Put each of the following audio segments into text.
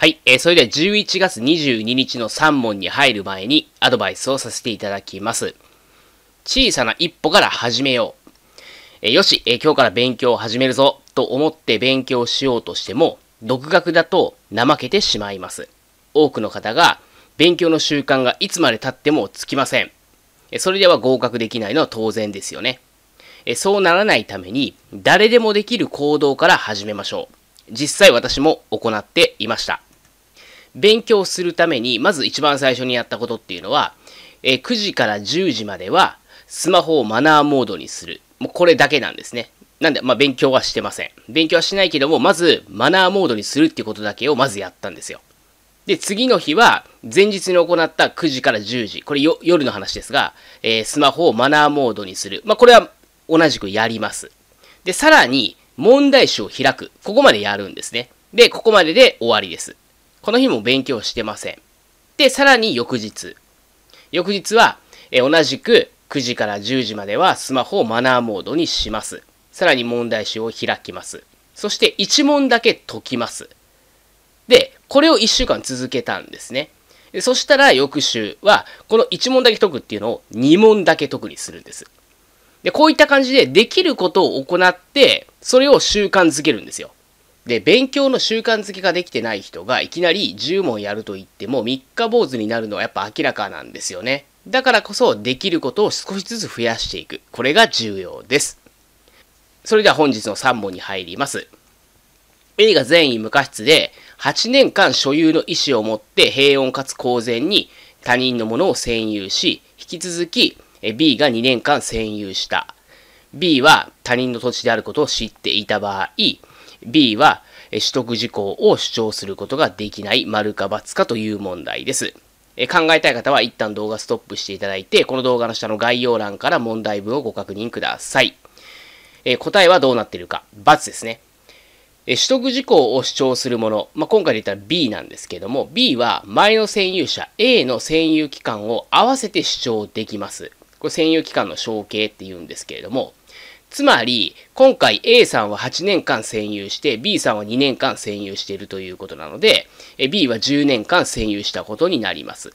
はい、えー、それでは11月22日の3問に入る前にアドバイスをさせていただきます。小さな一歩から始めよう。えー、よし、えー、今日から勉強を始めるぞと思って勉強しようとしても、独学だと怠けてしまいます。多くの方が勉強の習慣がいつまで経ってもつきません。それでは合格できないのは当然ですよね。そうならないために誰でもできる行動から始めましょう。実際私も行っていました。勉強するために、まず一番最初にやったことっていうのは、え9時から10時までは、スマホをマナーモードにする。もうこれだけなんですね。なんで、まあ、勉強はしてません。勉強はしないけども、まず、マナーモードにするっていうことだけをまずやったんですよ。で、次の日は、前日に行った9時から10時。これ夜の話ですが、えー、スマホをマナーモードにする。まあ、これは同じくやります。で、さらに、問題集を開く。ここまでやるんですね。で、ここまでで終わりです。この日も勉強してません。で、さらに翌日。翌日は、え同じく9時から10時まではスマホをマナーモードにします。さらに問題集を開きます。そして1問だけ解きます。で、これを1週間続けたんですね。でそしたら翌週は、この1問だけ解くっていうのを2問だけ解くにするんです。で、こういった感じでできることを行って、それを習慣づけるんですよ。で、勉強の習慣づけができてない人がいきなり10問やると言っても3日坊主になるのはやっぱ明らかなんですよね。だからこそできることを少しずつ増やしていく。これが重要です。それでは本日の3問に入ります。A が善意無過失で8年間所有の意思を持って平穏かつ公然に他人のものを占有し、引き続き B が2年間占有した。B は他人の土地であることを知っていた場合、B は取得事項を主張することができない丸か×かという問題です。考えたい方は一旦動画ストップしていただいて、この動画の下の概要欄から問題文をご確認ください。答えはどうなっているか。×ですね。取得事項を主張するもの、まあ、今回で言ったら B なんですけども、B は前の占有者 A の占有期間を合わせて主張できます。これ占有期間の承継って言うんですけれども、つまり、今回 A さんは8年間占有して、B さんは2年間占有しているということなので、B は10年間占有したことになります。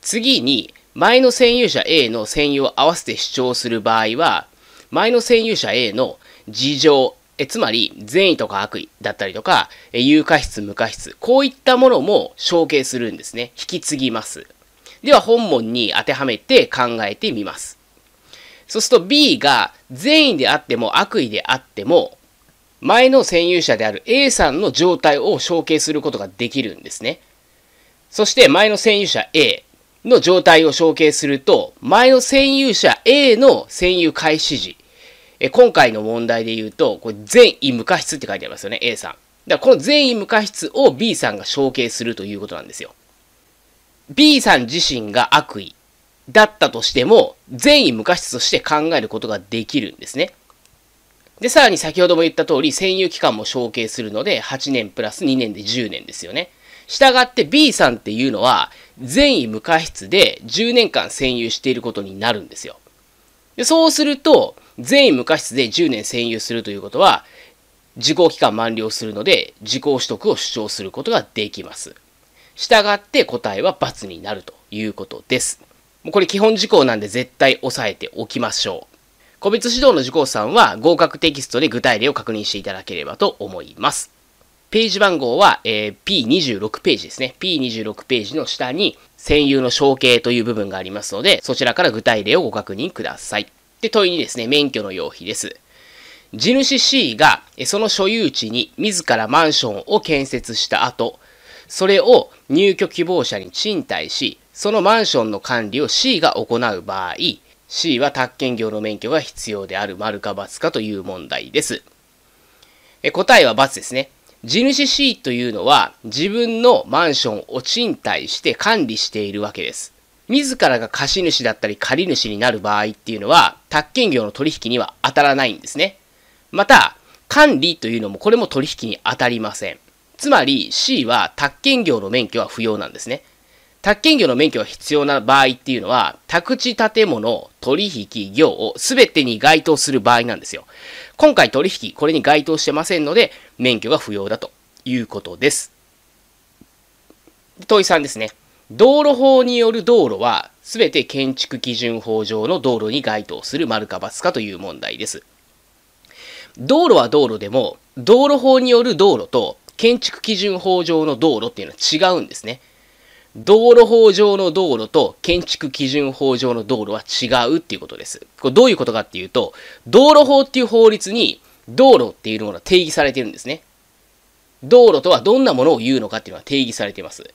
次に、前の占有者 A の占有を合わせて主張する場合は、前の占有者 A の事情、えつまり善意とか悪意だったりとか、有過失無過失、こういったものも承継するんですね。引き継ぎます。では本文に当てはめて考えてみます。そうすると B が善意であっても悪意であっても、前の占有者である A さんの状態を承継することができるんですね。そして前の占有者 A の状態を承継すると、前の占有者 A の占有開始時、え今回の問題で言うと、これ善意無過失って書いてありますよね、A さん。だからこの善意無過失を B さんが承継するということなんですよ。B さん自身が悪意。だったとしても、善意無過失として考えることができるんですね。で、さらに先ほども言った通り、占有期間も承継するので、8年プラス2年で10年ですよね。したがって B さんっていうのは、善意無過失で10年間占有していることになるんですよ。でそうすると、善意無過失で10年占有するということは、時効期間満了するので、時効取得を主張することができます。したがって答えは×になるということです。もうこれ基本事項なんで絶対押さえておきましょう。個別指導の受講さんは合格テキストで具体例を確認していただければと思います。ページ番号は、えー、P26 ページですね。P26 ページの下に占有の承継という部分がありますので、そちらから具体例をご確認ください。で、問いにですね、免許の用費です。地主 C がその所有地に自らマンションを建設した後、それを入居希望者に賃貸し、そのマンションの管理を C が行う場合、C は宅建業の免許が必要である丸か×かという問題です。え答えは×ですね。地主 C というのは自分のマンションを賃貸して管理しているわけです。自らが貸主だったり借主になる場合っていうのは、宅建業の取引には当たらないんですね。また、管理というのもこれも取引に当たりません。つまり C は宅建業の免許は不要なんですね。宅建業の免許が必要な場合っていうのは、宅地建物、取引業を全てに該当する場合なんですよ。今回取引、これに該当してませんので、免許が不要だということです。問い3ですね。道路法による道路は、すべて建築基準法上の道路に該当する丸か×かという問題です。道路は道路でも、道路法による道路と建築基準法上の道路っていうのは違うんですね。道路法上の道路と建築基準法上の道路は違うっていうことです。これどういうことかっていうと、道路法っていう法律に道路っていうものが定義されてるんですね。道路とはどんなものを言うのかっていうのが定義されてます。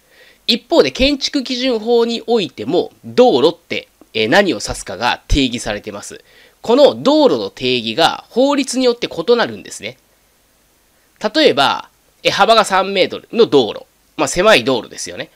一方で建築基準法においても道路って何を指すかが定義されてます。この道路の定義が法律によって異なるんですね。例えば、幅が3メートルの道路。まあ、狭い道路ですよね。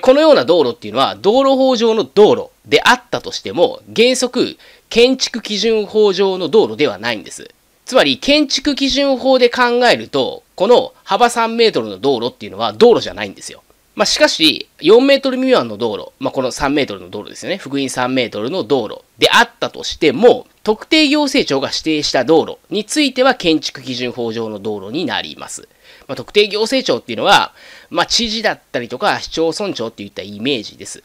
このような道路っていうのは道路法上の道路であったとしても原則建築基準法上の道路ではないんです。つまり建築基準法で考えるとこの幅3メートルの道路っていうのは道路じゃないんですよ。まあ、しかし、4メートル未満の道路、まあ、この3メートルの道路ですよね。福音3メートルの道路であったとしても、特定行政庁が指定した道路については建築基準法上の道路になります。まあ、特定行政庁っていうのは、まあ、知事だったりとか市町村長っていったイメージです。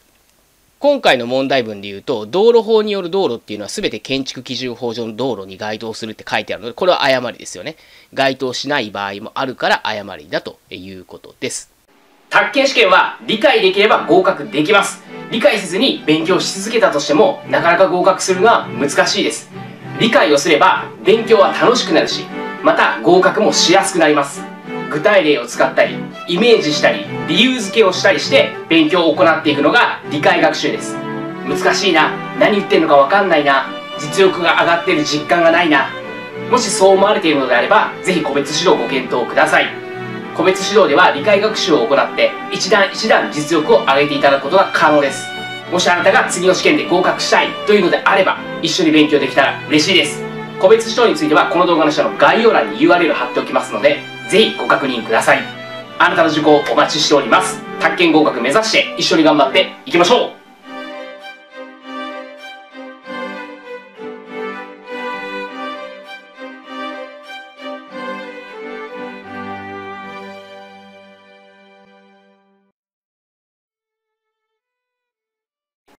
今回の問題文で言うと、道路法による道路っていうのは全て建築基準法上の道路に該当するって書いてあるので、これは誤りですよね。該当しない場合もあるから誤りだということです。宅建試験は理解できれば合格できます。理解せずに勉強し続けたとしても、なかなか合格するのは難しいです。理解をすれば勉強は楽しくなるし、また合格もしやすくなります。具体例を使ったりイメージしたり理由付けをしたりして勉強を行っていくのが理解学習です難しいな何言ってんのか分かんないな実力が上がってる実感がないなもしそう思われているのであればぜひ個別指導ご検討ください個別指導では理解学習を行って一段一段実力を上げていただくことが可能です。もしあなたが次の試験で合格したいというのであれば一緒に勉強できたら嬉しいです。個別指導についてはこの動画の下の概要欄に URL 貼っておきますのでぜひご確認ください。あなたの受講をお待ちしております。宅建合格目指して一緒に頑張っていきましょう。